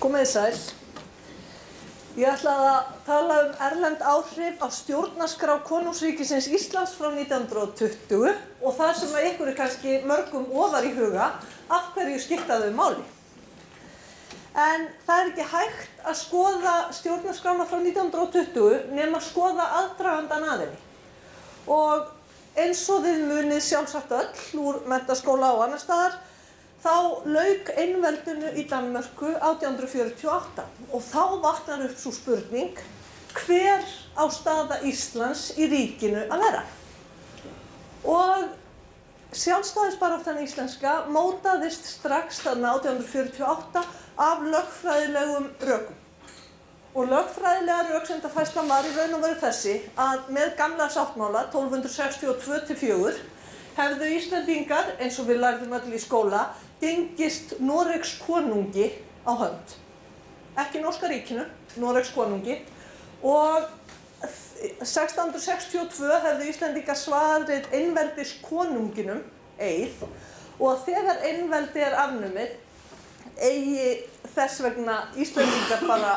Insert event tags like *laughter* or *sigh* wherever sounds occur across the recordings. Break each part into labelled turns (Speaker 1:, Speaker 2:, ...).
Speaker 1: Komið þið sæl. Ég ætlaði að tala um erlend áhrif á stjórnarskrá konungsríkisins Íslands frá 1920 og það sem að ykkur er kannski mörgum ofar í huga af hverju skiptaðu máli. En það er ekki hægt að skoða stjórnarskrána frá 1920 nema að skoða aðdragandan að henni. Og eins og þið munið sjálfsagt öll úr mentaskóla og annar staðar þá lauk einveldinu í Danmörku 1848 og þá vaknar upp svo spurning hver á staða Íslands í ríkinu að vera. Og sjálfstæðisbaráttan íslenska mótaðist strax þarna 1848 af lögfræðilegum rökum. Og lögfræðilega rauksendafæslan var í raun og veru þessi að með gamla sáttmála 1262-4 hefðu Íslandingar, eins og við lærðum öll í skóla, gengist Noregs konungi á hönd. Ekki Norska ríkinu, Noregs konungi. Og 1662 hefðu Íslandingar svarið einveldis konunginum, eið, og þegar einveldi er afnumið, eigi þess vegna Íslandingar bara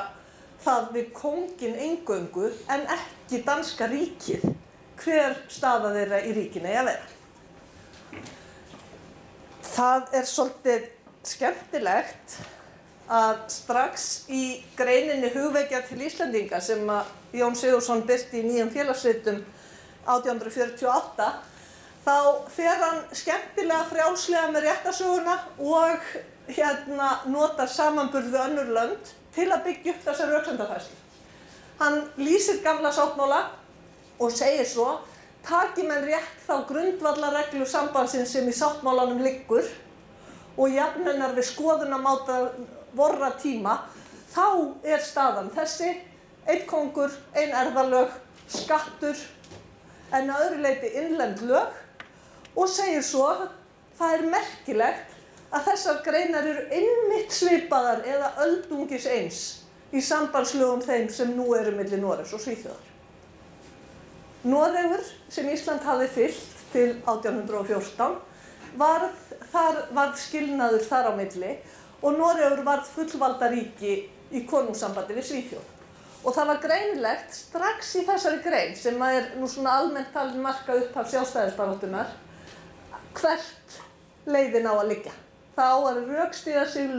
Speaker 1: það við kongin engöngu en ekki danska ríkið hver staða þeirra í ríkinu eigi að vera. Það er svolítið skemmtilegt að strax í greininni hugvekja til Íslandinga sem að Jón Sigursson byrti í nýjum félagsritum 1848 þá fer hann skemmtilega frjálslega með réttasöguna og hérna notar samanburð við önnur lönd til að byggja upp þessar rauksendafæslu. Hann lýsir gamla sáttmála og segir svo taki menn rétt þá grundvallarreglu sambandsins sem í sáttmálanum liggur og jafnennar við skoðunamáta vorra tíma, þá er staðan þessi, einn kongur, einn erðalög, skattur, en að öðru leiti innlend lög og segir svo, það er merkilegt að þessar greinar eru einmitt svipaðar eða öldungis eins í sambandslögum þeim sem nú eru millir Noregs og Svíþjóðar. Noregur sem Ísland hafi fyllt til 1814 varð, þar, varð skilnaður þar á milli og Noregur varð fullvalda ríki í konungssambandi við Svíþjóð. Og það var greinilegt strax í þessari grein sem er nú svona almennt talin marka upp af sjálfstæðisbaróttunar hvert leiðin á að liggja. Það á að raukstíða sig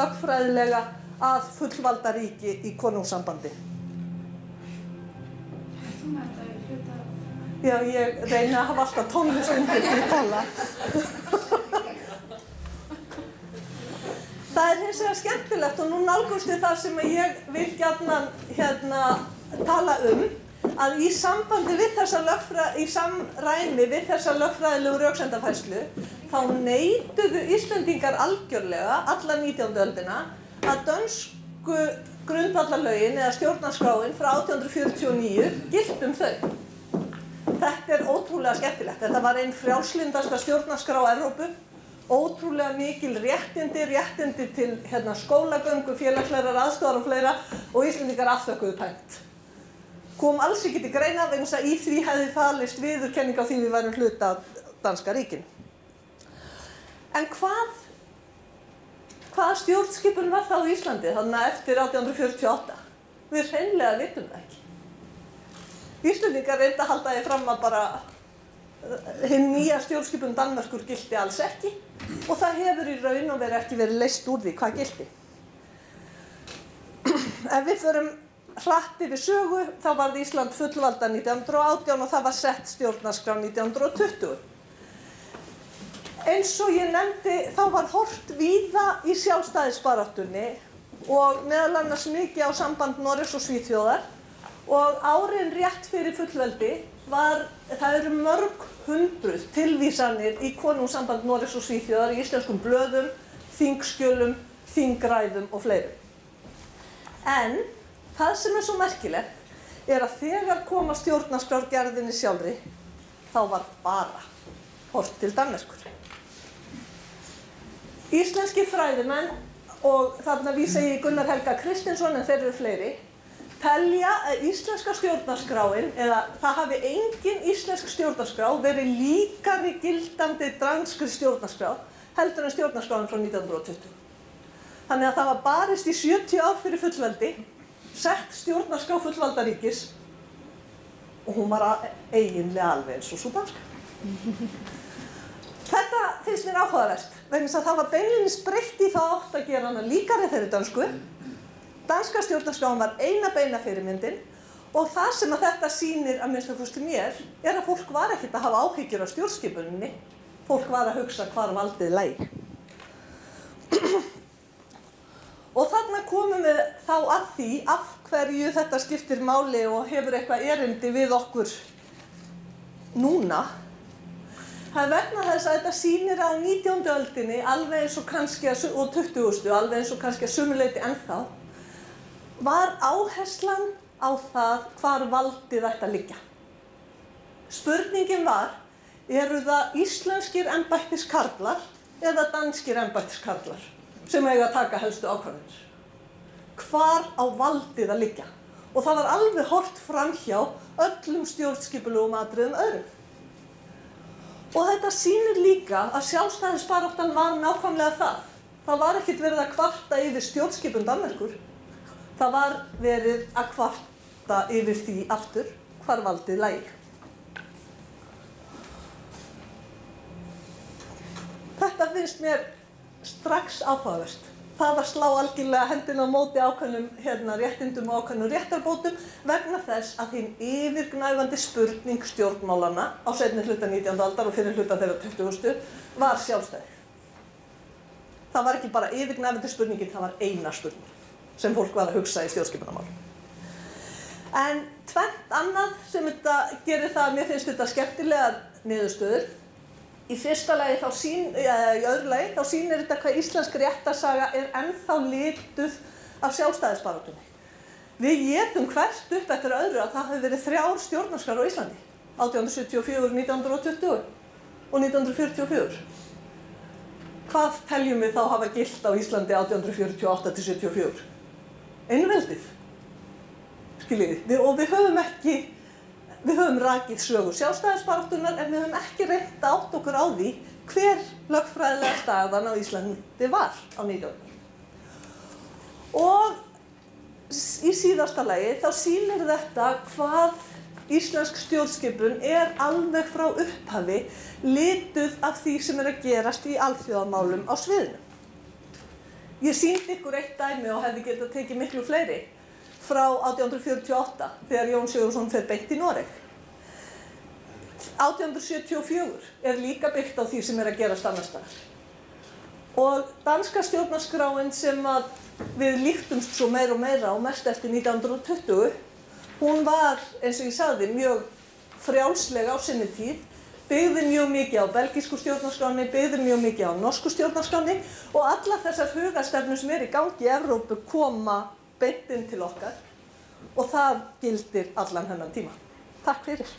Speaker 1: lögfræðilega að fullvalda ríki í konungssambandi. Já, ég reyna að hafa alltaf tónlist undir því að tala. Það er hins vegar skemmtilegt og nú nálgumst við það sem ég vil gætna hérna tala um að í sambandi við þessa lögfræði, í samræmi við þessa lögfræðilegu rauksendafæslu þá neituðu Íslandingar algjörlega alla 19. öldina að dönsku grundvallarlögin eða stjórnarskráin frá 1849 gilt um þau. Þetta er ótrúlega skemmtilegt. Þetta var einn frjálslindasta stjórnarskrá á Evrópu. Ótrúlega mikil réttindi, réttindi til hérna, skólagöngu, félagslegar aðstofar og fleira og Íslandingar afþökkuðu pænt. Kom alls ekki til greina vegna þess að í því hefði falist viðurkenning á því við værum hluta danska ríkinu. En hvað, hvaða stjórnskipun var þá í Íslandi þannig að eftir 1848? Við hreinlega vitum það ekki. Íslandingar reynda að halda því fram að bara hinn nýja stjórnskipun Danmörkur gildi alls ekki og það hefur í raun og verið ekki verið leist úr því hvað gildi. Ef við förum hratt yfir sögu þá varði Ísland fullvalda 1918 og það var sett stjórnarskrá 1920. Eins og ég nefndi þá var hort víða í sjálfstæðisbaráttunni og meðal annars mikið á samband Norris og Svíþjóðar og árin rétt fyrir fullveldi var, það eru mörg hundruð tilvísanir í konungssamband Norris og Svíþjóðar í íslenskum blöðum, þingskjölum, þingræðum og fleirum. En það sem er svo merkilegt er að þegar koma stjórnarskrárgerðinni sjálfri þá var bara hort til Danmörkur. Íslenski fræðimenn og þarna vísa ég Gunnar Helga Kristinsson en þeir eru fleiri telja að íslenska stjórnarskráin eða það hafi engin íslensk stjórnarskrá verið líkari gildandi danskri stjórnarskrá heldur en stjórnarskráin frá 1920. Þannig að það var barist í 70 ár fyrir fullveldi, sett stjórnarská fullvaldaríkis og hún var eiginlega alveg eins og svo danska. Þetta finnst mér áhugaverst, vegna að það var beinlinis breytt í það átt að gera hana líkari þeirri dansku. Danska stjórnarskráin var eina beina fyrirmyndin og það sem að þetta sýnir að minnst að kosti mér er að fólk var ekkert að hafa áhyggjur af stjórnskipuninni. Fólk var að hugsa hvar valdið læg. *clears throat* Og þarna komum við þá að því af hverju þetta skiptir máli og hefur eitthvað erindi við okkur núna. Það er vegna þess að þetta sýnir á 19. öldinni alveg eins og kannski og 20. alveg eins og kannski að sumuleiti ennþá var áherslan á það hvar valdið ætti að liggja. Spurningin var, eru það íslenskir embættiskarlar eða danskir embættiskarlar sem eiga að taka helstu ákvarðanir? Hvar á valdið að liggja? Og það var alveg hort fram hjá öllum stjórnskipulugum atriðum öðrum. Og þetta sýnir líka að sjálfstæðisbaráttan var nákvæmlega það. Það var ekkert verið að kvarta yfir stjórnskipun Danmerkur. Það var verið að kvarta yfir því aftur hvar valdið lægi. Þetta finnst mér strax áhugaverst. Það að slá algjörlega hendina á móti ákveðnum hérna, réttindum og ákveðnum réttarbótum vegna þess að þín yfirgnæfandi spurning stjórnmálana á setni hluta 19. aldar og fyrir hluta þeirra 20. var sjálfstæði. Það var ekki bara yfirgnæfandi spurningin, það var eina spurning sem fólk var að hugsa í stjórnskipunarmál. En tvent annað sem þetta gerir það að mér finnst þetta skemmtilegar niðurstöður Í fyrsta lagi þá sín, eða í öðru lagi þá sýnir þetta hvað íslensk réttarsaga er ennþá lituð af sjálfstæðisbaratunni. Við getum hvert upp eftir öðru að það hefur verið þrjár stjórnarskar á Íslandi. 1874, 1920 og 1944. Hvað teljum við þá hafa gilt á Íslandi 1848 til 74? Einveldið. Við, og við höfum ekki Við höfum rakið sögur sjálfstæðisbaráttunar en við höfum ekki reynt átt okkur á því hver lögfræðilega staðan á Íslandi var á 19. Og í síðasta lagi þá sýnir þetta hvað íslensk stjórnskipun er alveg frá upphafi lituð af því sem er að gerast í alþjóðamálum á sviðinu. Ég síndi ykkur eitt dæmi og hefði getað tekið miklu fleiri frá 1848 þegar Jón Sigursson fer beint í Noreg. 1874 er líka byggt á því sem er að gerast annars staðar. Og danska stjórnarskráin sem að við líktumst svo meira og meira og mest eftir 1920, hún var, eins og ég sagði, mjög frjálsleg á sinni tíð, byggði mjög mikið á belgísku stjórnarskráni, byggði mjög mikið á norsku stjórnarskráni og alla þessar hugastefnur sem er í gangi í Evrópu koma beint inn til okkar og það gildir allan hennan tíma. Takk fyrir.